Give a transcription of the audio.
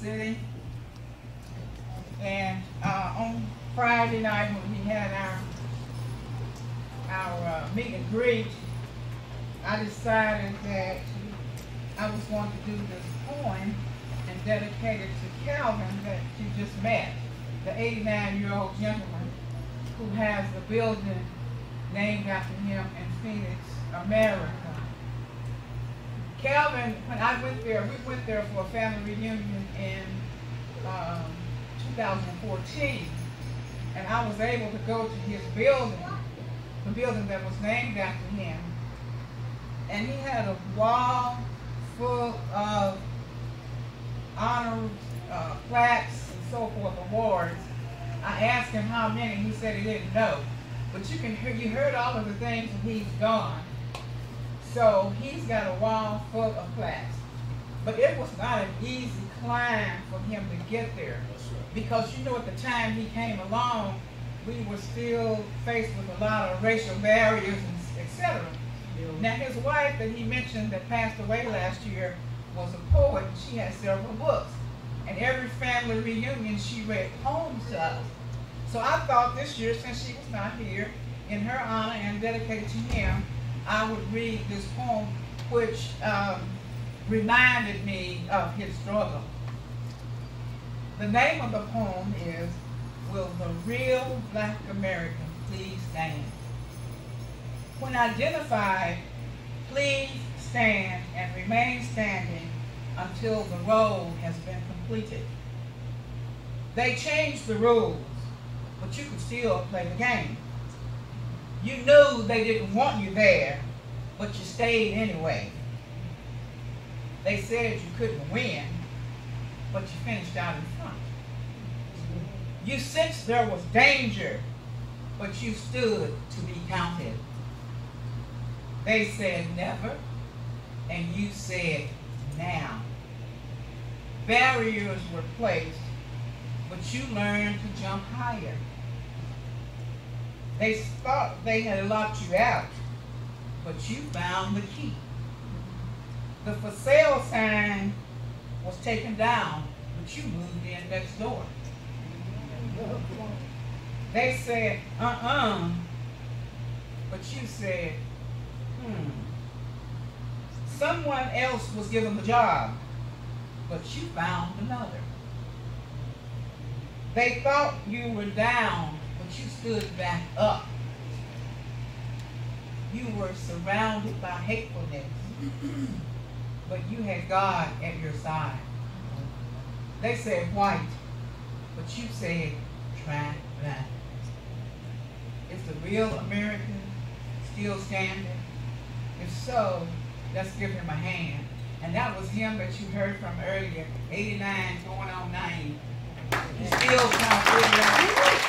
City. And uh, on Friday night when we had our our uh, meet and greet, I decided that I was going to do this poem and dedicate it to Calvin that you just met, the 89-year-old gentleman who has the building named after him in Phoenix, America. Calvin, when I went there, we went there for a family reunion in um, 2014, and I was able to go to his building, the building that was named after him, and he had a wall full of honor uh, plaques and so forth, awards. I asked him how many, he said he didn't know. But you can hear, you heard all of the things that he's done. So he's got a wall full of plaques. But it was not an easy climb for him to get there. Because you know at the time he came along, we were still faced with a lot of racial barriers and etc. Now his wife that he mentioned that passed away last year was a poet. She had several books. And every family reunion she read poems to us. So I thought this year, since she was not here, in her honor and dedicated to him, I would read this poem which um, reminded me of his struggle. The name of the poem is, Will the Real Black American Please Stand? When identified, please stand and remain standing until the road has been completed. They changed the rules, but you could still play the game. You knew they didn't want you there, but you stayed anyway. They said you couldn't win, but you finished out in front. You sensed there was danger, but you stood to be counted. They said never, and you said now. Barriers were placed, but you learned to jump higher. They thought they had locked you out, but you found the key. The for sale sign was taken down, but you moved in next door. They said, uh-uh, but you said, hmm. Someone else was given the job, but you found another. They thought you were down, stood back up. You were surrounded by hatefulness, but you had God at your side. They said white, but you said try black. Is the real American still standing? If so, let's give him a hand. And that was him that you heard from earlier, 89 going on 90. He's still trying to figure out